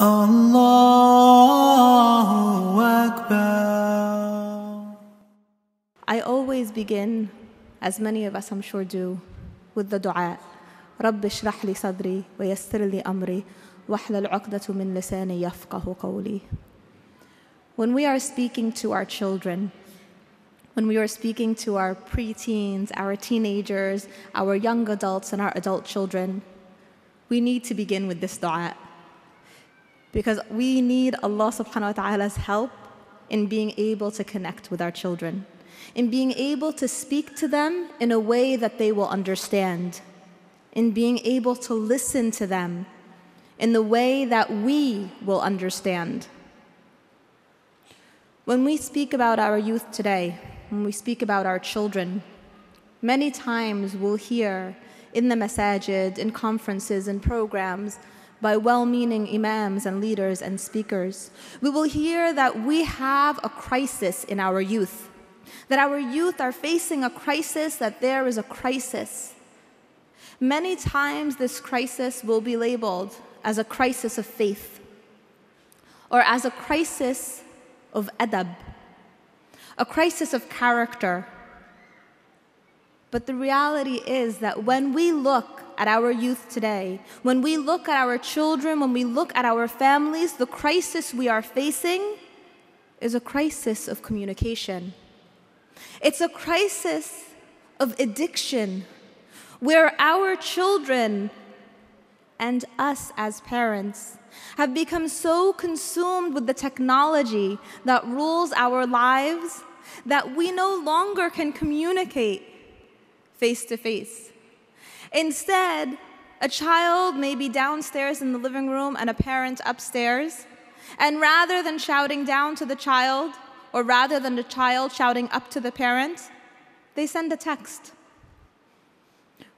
Allahu Akbar. I always begin, as many of us I'm sure do, with the dua. رب اشرح لي صدري ويسر لي أمري واحلل عقدة من لساني يفقه قولي. When we are speaking to our children, when we are speaking to our preteens, our teenagers, our young adults, and our adult children, we need to begin with this dua. Because we need Allah subhanahu wa ta'ala's help in being able to connect with our children, in being able to speak to them in a way that they will understand, in being able to listen to them in the way that we will understand. When we speak about our youth today, when we speak about our children, many times we'll hear in the masajid, in conferences and programs, by well meaning imams and leaders and speakers, we will hear that we have a crisis in our youth, that our youth are facing a crisis, that there is a crisis. Many times, this crisis will be labeled as a crisis of faith or as a crisis of adab, a crisis of character. But the reality is that when we look at our youth today, when we look at our children, when we look at our families, the crisis we are facing is a crisis of communication. It's a crisis of addiction where our children and us as parents have become so consumed with the technology that rules our lives that we no longer can communicate face to face. Instead, a child may be downstairs in the living room and a parent upstairs. And rather than shouting down to the child, or rather than the child shouting up to the parent, they send a text.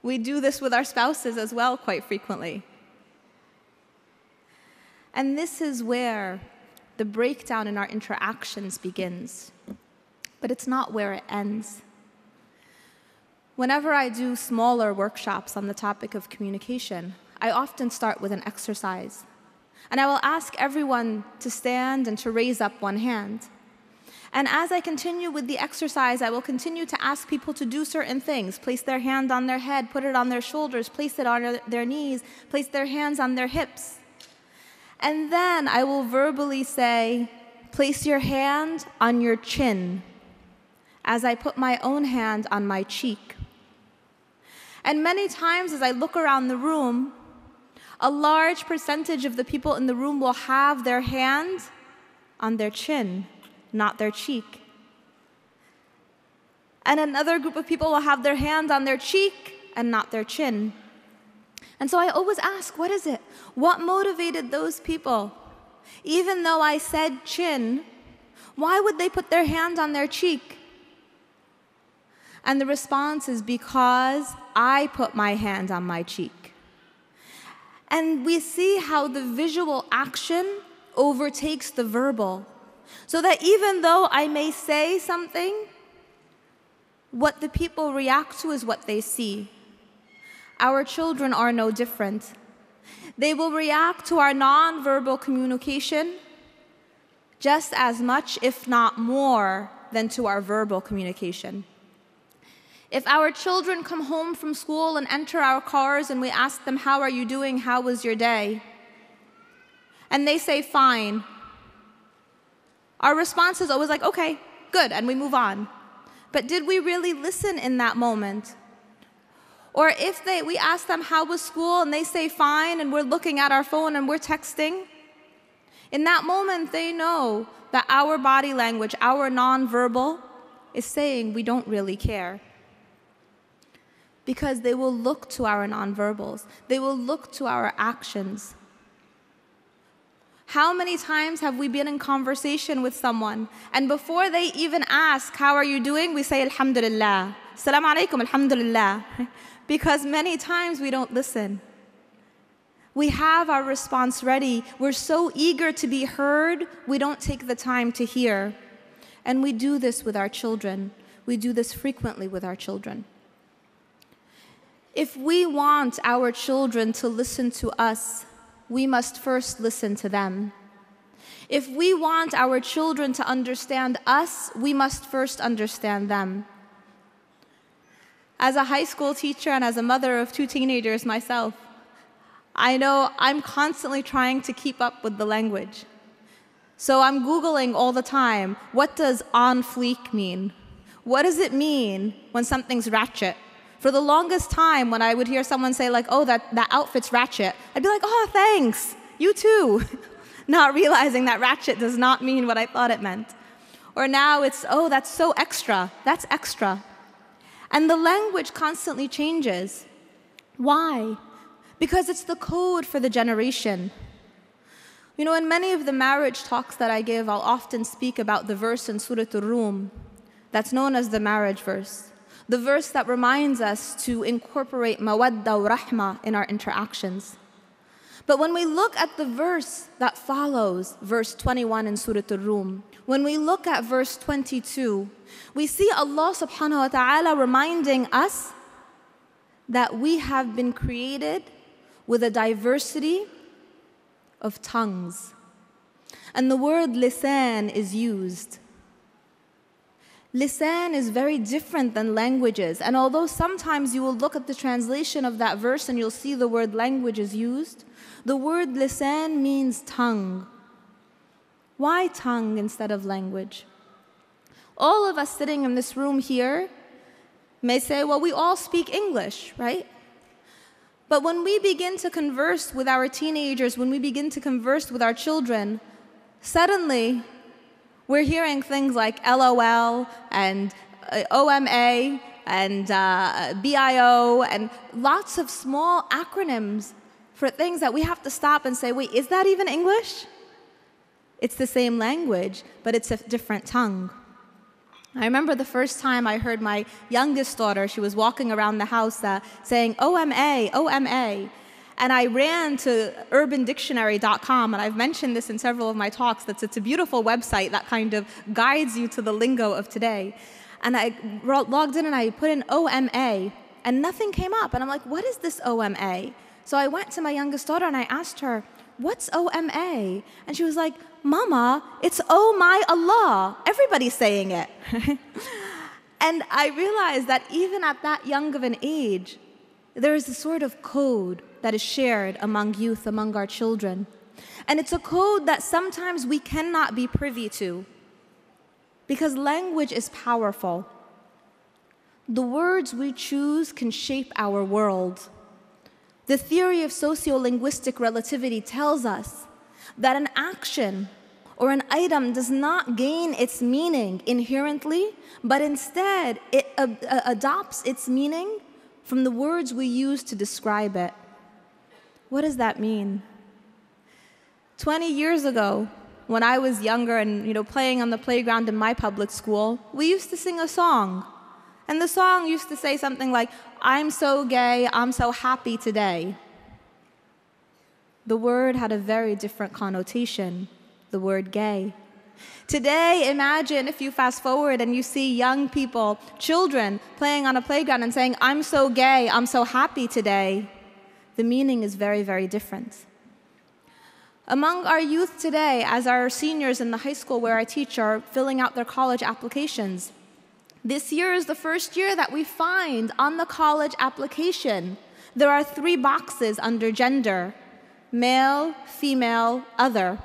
We do this with our spouses as well, quite frequently. And this is where the breakdown in our interactions begins. But it's not where it ends. Whenever I do smaller workshops on the topic of communication, I often start with an exercise. And I will ask everyone to stand and to raise up one hand. And as I continue with the exercise, I will continue to ask people to do certain things place their hand on their head, put it on their shoulders, place it on their knees, place their hands on their hips. And then I will verbally say, place your hand on your chin as I put my own hand on my cheek. And many times, as I look around the room, a large percentage of the people in the room will have their hand on their chin, not their cheek. And another group of people will have their hand on their cheek and not their chin. And so I always ask, what is it? What motivated those people? Even though I said chin, why would they put their hand on their cheek? And the response is because I put my hand on my cheek. And we see how the visual action overtakes the verbal. So that even though I may say something, what the people react to is what they see. Our children are no different. They will react to our nonverbal communication just as much, if not more, than to our verbal communication. If our children come home from school and enter our cars and we ask them, How are you doing? How was your day? And they say, Fine. Our response is always like, Okay, good, and we move on. But did we really listen in that moment? Or if they, we ask them, How was school? and they say, Fine, and we're looking at our phone and we're texting, in that moment, they know that our body language, our nonverbal, is saying we don't really care because they will look to our nonverbals, they will look to our actions. How many times have we been in conversation with someone and before they even ask, How are you doing? we say, Alhamdulillah. Salam alaikum, Alhamdulillah. Because many times we don't listen. We have our response ready. We're so eager to be heard, we don't take the time to hear. And we do this with our children. We do this frequently with our children. If we want our children to listen to us, we must first listen to them. If we want our children to understand us, we must first understand them. As a high school teacher and as a mother of two teenagers myself, I know I'm constantly trying to keep up with the language. So I'm Googling all the time what does on fleek mean? What does it mean when something's ratchet? For the longest time, when I would hear someone say, like, oh, that, that outfit's ratchet, I'd be like, oh, thanks, you too. not realizing that ratchet does not mean what I thought it meant. Or now it's, oh, that's so extra, that's extra. And the language constantly changes. Why? Because it's the code for the generation. You know, in many of the marriage talks that I give, I'll often speak about the verse in Surah Ar-Rum that's known as the marriage verse. The verse that reminds us to incorporate mawadda wa rahma in our interactions. But when we look at the verse that follows verse 21 in Surah Ar-Rum, when we look at verse 22, we see Allah subhanahu wa ta'ala reminding us that we have been created with a diversity of tongues. And the word lisan is used. Lisan is very different than languages. And although sometimes you will look at the translation of that verse and you'll see the word language is used, the word lisan means tongue. Why tongue instead of language? All of us sitting in this room here may say, well, we all speak English, right? But when we begin to converse with our teenagers, when we begin to converse with our children, suddenly we're hearing things like LOL and uh, OMA and uh, BIO and lots of small acronyms for things that we have to stop and say, wait, is that even English? It's the same language, but it's a different tongue. I remember the first time I heard my youngest daughter, she was walking around the house uh, saying, OMA, OMA. And I ran to urbandictionary.com, and I've mentioned this in several of my talks, that it's a beautiful website that kind of guides you to the lingo of today. And I logged in and I put in OMA, and nothing came up. And I'm like, what is this OMA? So I went to my youngest daughter and I asked her, what's OMA? And she was like, Mama, it's oh my Allah. Everybody's saying it. and I realized that even at that young of an age, there is a sort of code that is shared among youth, among our children. And it's a code that sometimes we cannot be privy to because language is powerful. The words we choose can shape our world. The theory of sociolinguistic relativity tells us that an action or an item does not gain its meaning inherently, but instead it adopts its meaning from the words we use to describe it. What does that mean? 20 years ago, when I was younger and you know playing on the playground in my public school, we used to sing a song. And the song used to say something like, I'm so gay, I'm so happy today. The word had a very different connotation, the word gay. Today, imagine if you fast forward and you see young people, children, playing on a playground and saying, I'm so gay, I'm so happy today. The meaning is very, very different. Among our youth today, as our seniors in the high school where I teach are filling out their college applications, this year is the first year that we find on the college application there are three boxes under gender male, female, other.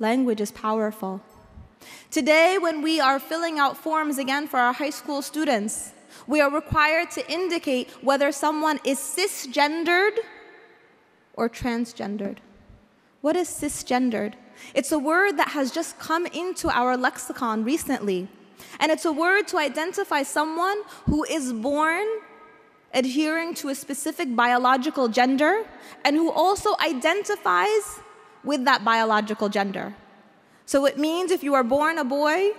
Language is powerful. Today, when we are filling out forms again for our high school students, we are required to indicate whether someone is cisgendered or transgendered. What is cisgendered? It's a word that has just come into our lexicon recently. And it's a word to identify someone who is born adhering to a specific biological gender and who also identifies with that biological gender. So it means if you are born a boy,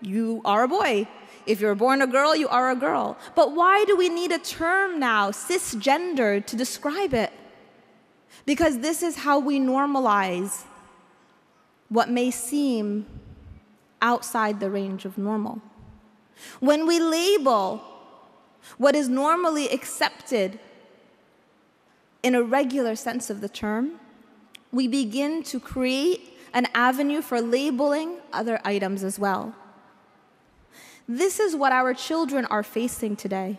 you are a boy. If you're born a girl, you are a girl. But why do we need a term now, cisgender, to describe it? Because this is how we normalize what may seem outside the range of normal. When we label what is normally accepted in a regular sense of the term, we begin to create an avenue for labeling other items as well. This is what our children are facing today.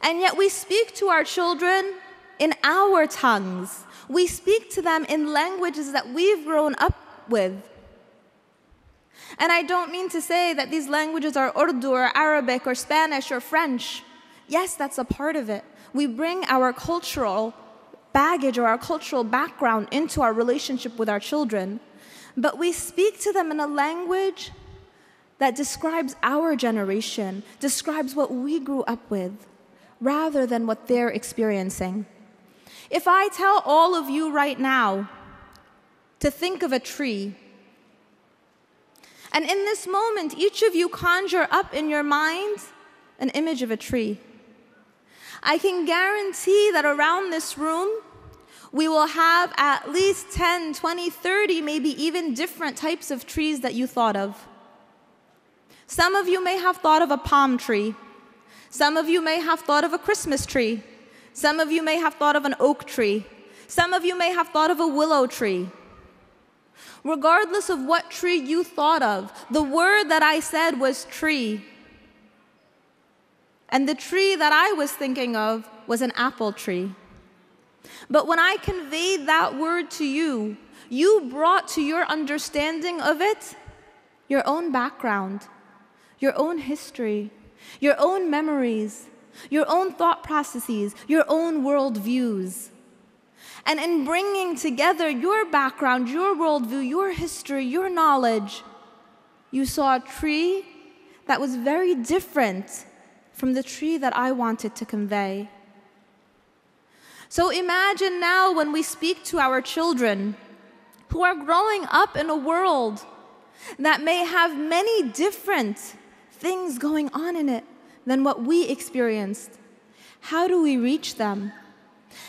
And yet we speak to our children in our tongues. We speak to them in languages that we've grown up with. And I don't mean to say that these languages are Urdu or Arabic or Spanish or French. Yes, that's a part of it. We bring our cultural baggage or our cultural background into our relationship with our children, but we speak to them in a language that describes our generation, describes what we grew up with, rather than what they're experiencing. If I tell all of you right now to think of a tree, and in this moment, each of you conjure up in your mind an image of a tree. I can guarantee that around this room, we will have at least 10, 20, 30, maybe even different types of trees that you thought of. Some of you may have thought of a palm tree. Some of you may have thought of a Christmas tree. Some of you may have thought of an oak tree. Some of you may have thought of a willow tree. Regardless of what tree you thought of, the word that I said was tree. And the tree that I was thinking of was an apple tree. But when I conveyed that word to you, you brought to your understanding of it your own background, your own history, your own memories, your own thought processes, your own worldviews. And in bringing together your background, your worldview, your history, your knowledge, you saw a tree that was very different from the tree that I wanted to convey. So imagine now when we speak to our children who are growing up in a world that may have many different things going on in it than what we experienced. How do we reach them?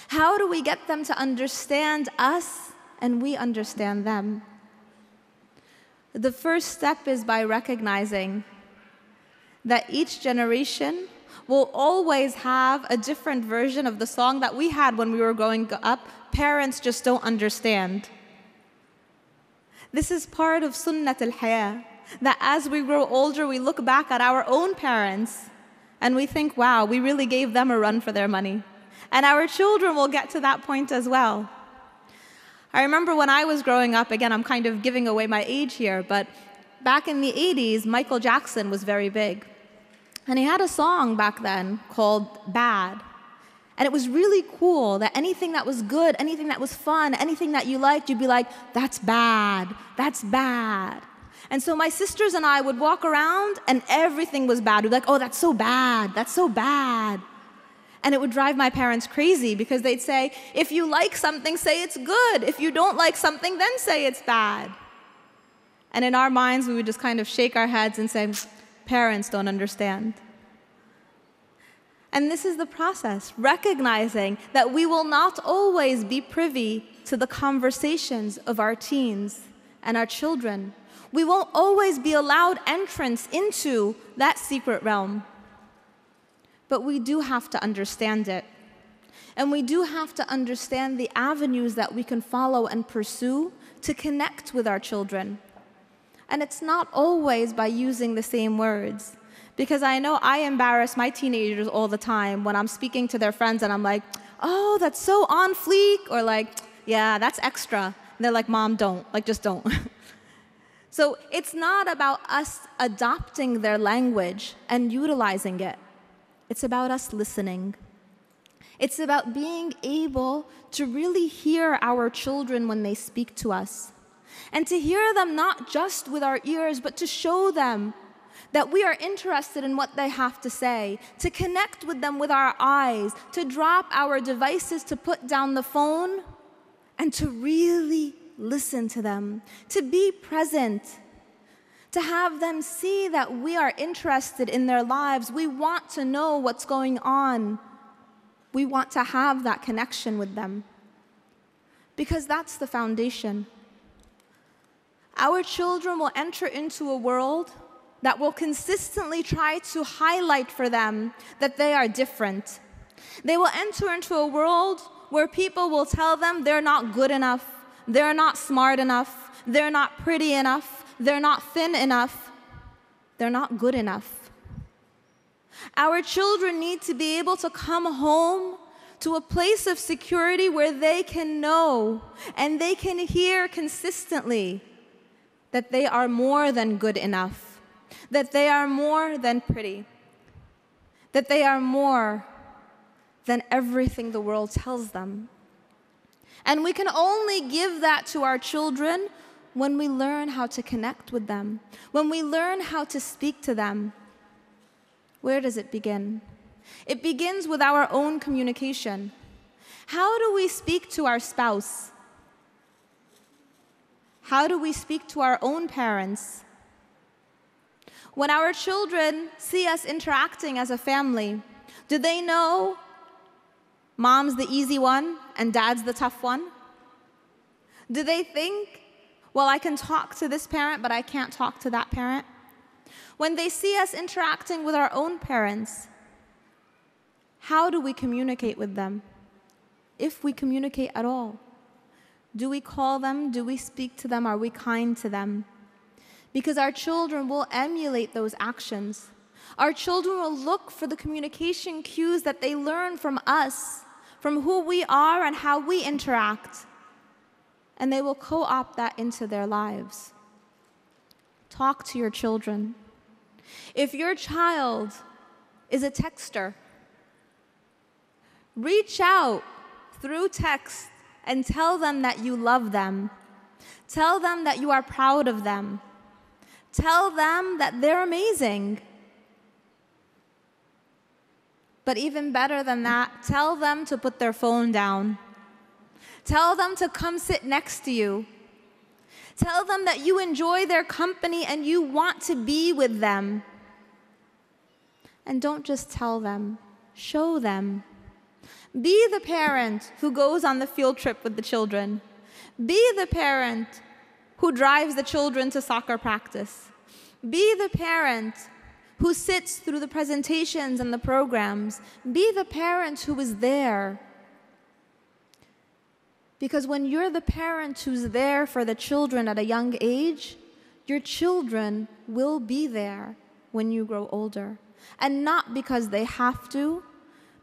How do we get them to understand us and we understand them? The first step is by recognizing that each generation will always have a different version of the song that we had when we were growing up. Parents just don't understand. This is part of sunnat al haya that as we grow older, we look back at our own parents and we think, wow, we really gave them a run for their money. And our children will get to that point as well. I remember when I was growing up, again, I'm kind of giving away my age here, but back in the 80s, Michael Jackson was very big. And he had a song back then called Bad. And it was really cool that anything that was good, anything that was fun, anything that you liked, you'd be like, that's bad, that's bad. And so my sisters and I would walk around and everything was bad. We'd be like, oh, that's so bad, that's so bad. And it would drive my parents crazy because they'd say, if you like something, say it's good. If you don't like something, then say it's bad. And in our minds, we would just kind of shake our heads and say, parents don't understand. And this is the process, recognizing that we will not always be privy to the conversations of our teens and our children. We won't always be allowed entrance into that secret realm. But we do have to understand it. And we do have to understand the avenues that we can follow and pursue to connect with our children. And it's not always by using the same words. Because I know I embarrass my teenagers all the time when I'm speaking to their friends and I'm like, oh, that's so on fleek, or like, yeah, that's extra. And they're like, mom, don't. Like, just don't. so it's not about us adopting their language and utilizing it, it's about us listening. It's about being able to really hear our children when they speak to us and to hear them not just with our ears, but to show them that we are interested in what they have to say, to connect with them with our eyes, to drop our devices, to put down the phone, and to really listen to them, to be present, to have them see that we are interested in their lives. We want to know what's going on. We want to have that connection with them because that's the foundation. Our children will enter into a world that will consistently try to highlight for them that they are different, They will enter into a world where people will tell them they're not good enough, they're not smart enough, they're not pretty enough, they're not thin enough, they're not good enough. Our children need to be able to come home to a place of security where they can know and they can hear consistently that they are more than good enough, that they are more than pretty, that they are more than everything the world tells them. And we can only give that to our children when we learn how to connect with them, when we learn how to speak to them. Where does it begin? It begins with our own communication. How do we speak to our spouse? How do we speak to our own parents? When our children see us interacting as a family, do they know mom's the easy one and dad's the tough one? Do they think, well, I can talk to this parent, but I can't talk to that parent? When they see us interacting with our own parents, how do we communicate with them? If we communicate at all. Do we call them? Do we speak to them? Are we kind to them? Because our children will emulate those actions. Our children will look for the communication cues that they learn from us, from who we are and how we interact. And they will co opt that into their lives. Talk to your children. If your child is a texter, reach out through text and tell them that you love them. Tell them that you are proud of them. Tell them that they're amazing. But even better than that, tell them to put their phone down. Tell them to come sit next to you. Tell them that you enjoy their company and you want to be with them. And don't just tell them, show them. Be the parent who goes on the field trip with the children. Be the parent who drives the children to soccer practice. Be the parent who sits through the presentations and the programs. Be the parent who is there. Because when you're the parent who's there for the children at a young age, your children will be there when you grow older. And not because they have to,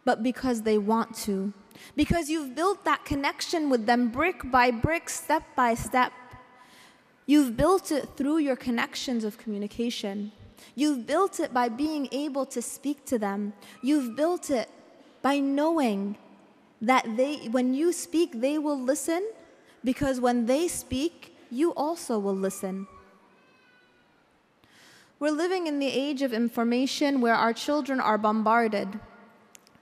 but because they want to. Because you've built that connection with them brick by brick, step by step. You've built it through your connections of communication. You've built it by being able to speak to them. You've built it by knowing that they, when you speak, they will listen, because when they speak, you also will listen. We're living in the age of information where our children are bombarded.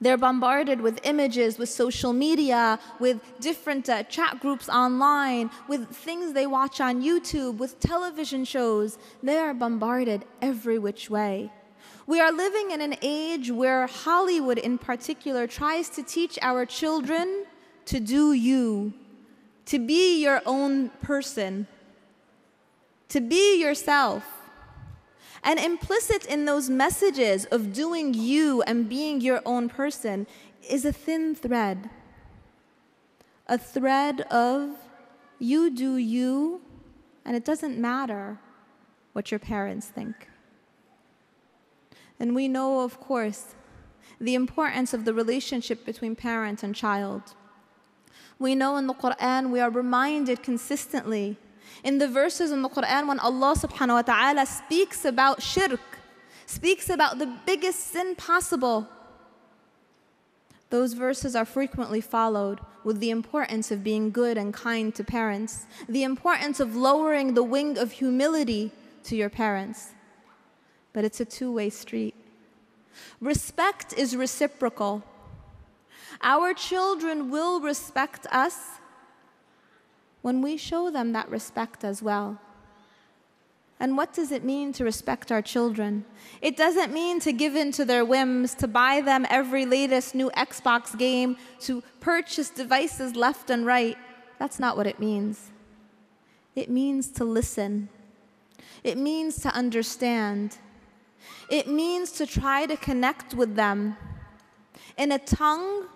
They're bombarded with images, with social media, with different uh, chat groups online, with things they watch on YouTube, with television shows. They are bombarded every which way. We are living in an age where Hollywood, in particular, tries to teach our children to do you, to be your own person, to be yourself. And implicit in those messages of doing you and being your own person is a thin thread. A thread of you do you, and it doesn't matter what your parents think. And we know, of course, the importance of the relationship between parent and child. We know in the Quran, we are reminded consistently in the verses in the Quran when Allah subhanahu wa ta'ala speaks about shirk, speaks about the biggest sin possible, those verses are frequently followed with the importance of being good and kind to parents, the importance of lowering the wing of humility to your parents. But it's a two way street. Respect is reciprocal. Our children will respect us when we show them that respect as well. And what does it mean to respect our children? It doesn't mean to give in to their whims, to buy them every latest new Xbox game, to purchase devices left and right. That's not what it means. It means to listen. It means to understand. It means to try to connect with them. in a tongue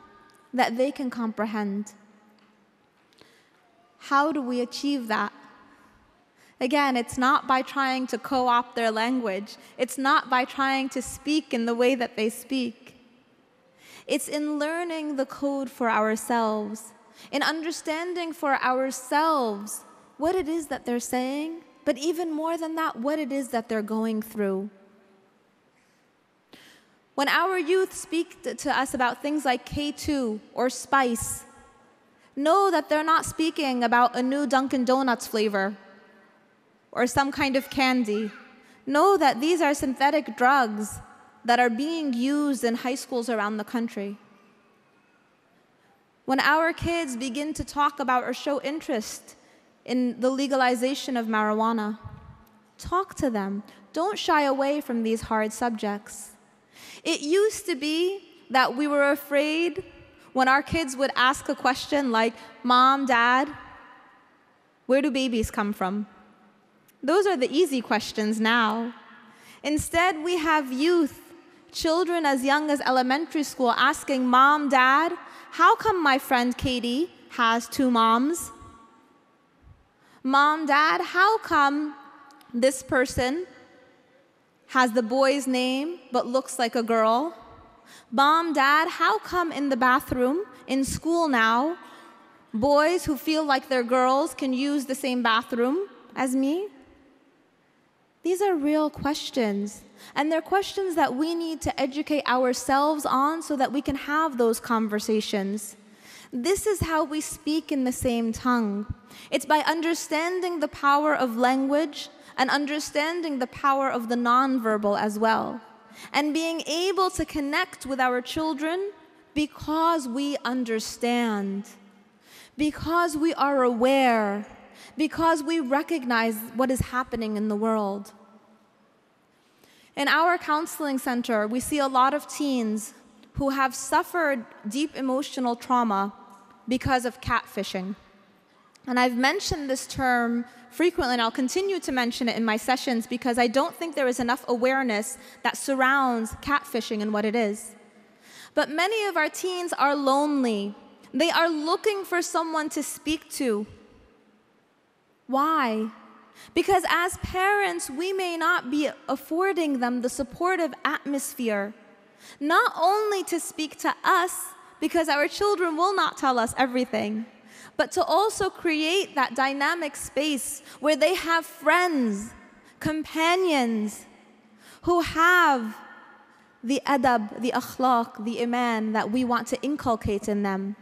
that they can comprehend. How do we achieve that? Again, it's not by trying to co opt their language, it's not by trying to speak in the way that they speak. It's in learning the code for ourselves, in understanding for ourselves what it is that they're saying, but even more than that, what it is that they're going through. When our youth speak to us about things like K2 or spice, know that they're not speaking about a new Dunkin' Donuts flavor or some kind of candy. Know that these are synthetic drugs that are being used in high schools around the country. When our kids begin to talk about or show interest in the legalization of marijuana, talk to them. Don't shy away from these hard subjects. It used to be that we were afraid when our kids would ask a question like, Mom, Dad, where do babies come from? Those are the easy questions now. Instead, we have youth, children as young as elementary school, asking, Mom, Dad, how come my friend Katie has two moms? Mom, Dad, how come this person has the boy's name but looks like a girl? Mom, Dad, how come in the bathroom in school now, boys who feel like they're girls can use the same bathroom as me? These are real questions. And they're questions that we need to educate ourselves on so that we can have those conversations. This is how we speak in the same tongue. It's by understanding the power of language and understanding the power of the nonverbal as well. And being able to connect with our children because we understand, because we are aware, because we recognize what is happening in the world. In our counseling center, we see a lot of teens who have suffered deep emotional trauma because of catfishing. And I've mentioned this term frequently, and I'll continue to mention it in my sessions because I don't think there is enough awareness that surrounds catfishing and what it is. But many of our teens are lonely. They are looking for someone to speak to. Why? Because as parents, we may not be affording them the supportive atmosphere, not only to speak to us, because our children will not tell us everything, but to also create that dynamic space where they have friends, companions who have the adab, the akhlaq, the iman that we want to inculcate in them.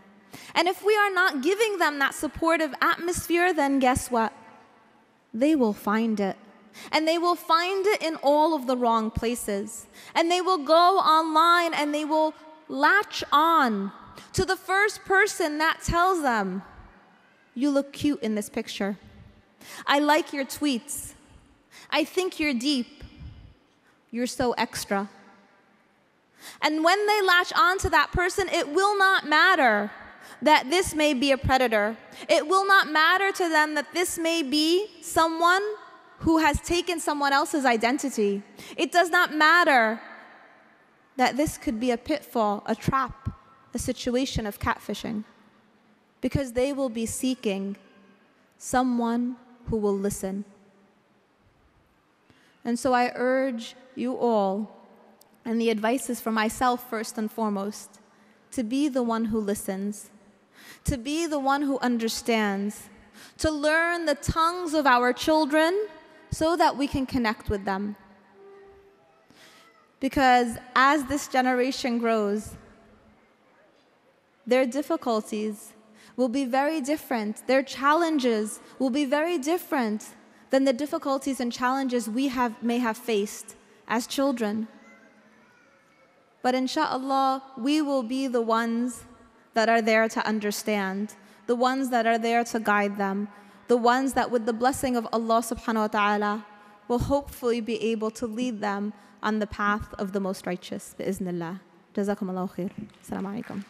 And if we are not giving them that supportive atmosphere, then guess what? they will find it. And they will find it in all of the wrong places. And they will go online and they will latch on to the first person that tells them, You look cute in this picture. I like your tweets. I think you're deep. You're so extra. And when they latch on to that person, it will not matter that this may be a predator. It will not matter to them that this may be someone who has taken someone else's identity. It does not matter that this could be a pitfall, a trap, a situation of catfishing, because they will be seeking someone who will listen. And so I urge you all, and the advice is for myself first and foremost, to be the one who listens to be the one who understands, to learn the tongues of our children so that we can connect with them. Because as this generation grows, their difficulties will be very different. Their challenges will be very different than the difficulties and challenges we have, may have faced as children. But inshallah, we will be the ones that are there to understand, the ones that are there to guide them, the ones that, with the blessing of Allah subhanahu wa ta'ala, will hopefully be able to lead them on the path of the most righteous. Bi'iznillah. Jazakum Allah khair. Assalamu alaikum.